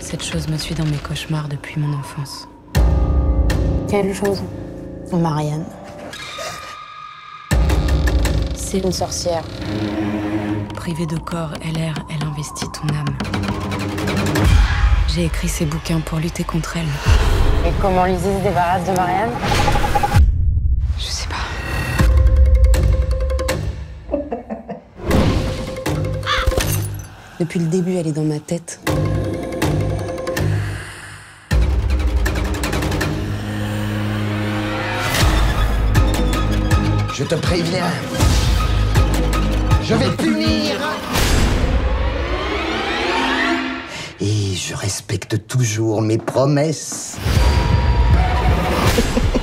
Cette chose me suit dans mes cauchemars depuis mon enfance. Quelle chose? Marianne. C'est une sorcière. Privée de corps, LR, elle investit ton âme. J'ai écrit ces bouquins pour lutter contre elle. Et comment Lizzie se débarrasse de Marianne? Je sais pas. Depuis le début, elle est dans ma tête. Je te préviens. Je vais punir. Et je respecte toujours mes promesses.